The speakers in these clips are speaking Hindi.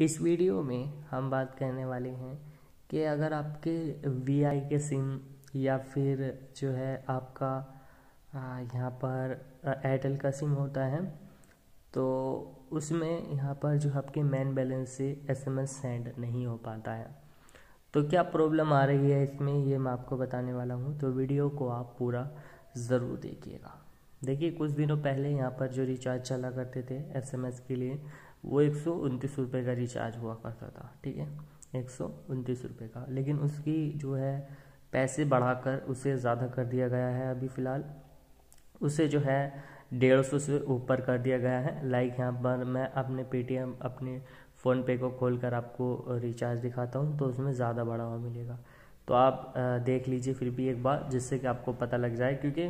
इस वीडियो में हम बात करने वाले हैं कि अगर आपके वी आई के सिम या फिर जो है आपका यहाँ पर एयरटेल का सिम होता है तो उसमें यहाँ पर जो आपके मेन बैलेंस से एसएमएस सेंड नहीं हो पाता है। तो क्या प्रॉब्लम आ रही है इसमें, ये मैं आपको बताने वाला हूँ तो वीडियो को आप पूरा ज़रूर देखिएगा। देखिए, कुछ दिनों पहले यहाँ पर जो रिचार्ज चला करते थे एसएमएस के लिए वो एक सौ उनतीस रुपये का रिचार्ज हुआ करता था, ठीक है? एक सौ उनतीस रुपये का। लेकिन उसकी जो है, पैसे बढ़ाकर उसे ज़्यादा कर दिया गया है अभी फ़िलहाल। उसे जो है, डेढ़ सौ से ऊपर कर दिया गया है। लाइक यहाँ पर मैं अपने पेटीएम अपने फ़ोन पे को खोल कर आपको रिचार्ज दिखाता हूँ तो उसमें ज़्यादा बढ़ा हुआ मिलेगा। तो आप देख लीजिए फिर भी एक बार, जिससे कि आपको पता लग जाए, क्योंकि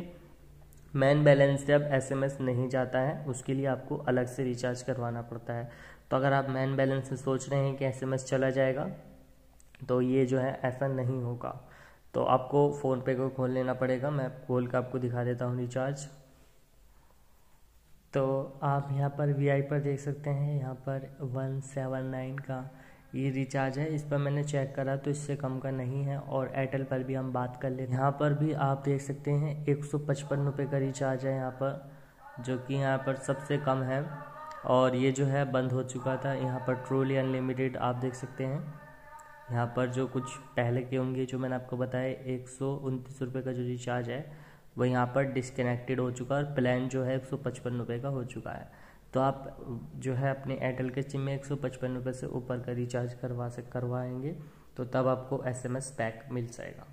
मेन बैलेंस जब एसएमएस नहीं जाता है, उसके लिए आपको अलग से रिचार्ज करवाना पड़ता है। तो अगर आप मैन बैलेंस से सोच रहे हैं कि एसएमएस चला जाएगा तो ये जो है ऐसा नहीं होगा। तो आपको फ़ोनपे को खोल लेना पड़ेगा। मैं खोल कर आपको दिखा देता हूँ रिचार्ज तो आप यहाँ पर वी पर देख सकते हैं। यहाँ पर वन सेवन नाइन का ये रिचार्ज है, इस पर मैंने चेक करा तो इससे कम का नहीं है और एयरटेल पर भी हम बात कर ले यहाँ पर भी आप देख सकते हैं, एक सौ पचपन रुपये का रिचार्ज है यहाँ पर, जो कि यहाँ पर सबसे कम है। और ये जो है, बंद हो चुका था। यहाँ पर ट्रोली अनलिमिटेड आप देख सकते हैं। यहाँ पर जो कुछ पहले के होंगे, जो मैंने आपको बताया, एक सौ उनतीस रुपये का जो रिचार्ज है, वो यहाँ पर डिसकनेक्टेड हो चुका है और प्लान जो है, एक सौ पचपन रुपये का हो चुका है। तो आप जो है अपने एयरटेल के सिम में एक सौ पचपन रुपये से ऊपर का रिचार्ज करवा से करवाएँगे तो तब आपको एस एम एस पैक मिल जाएगा।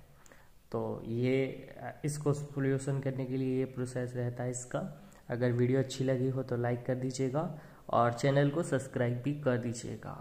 तो ये, इसको सोल्यूशन करने के लिए ये प्रोसेस रहता है इसका। अगर वीडियो अच्छी लगी हो तो लाइक कर दीजिएगा और चैनल को सब्सक्राइब भी कर दीजिएगा।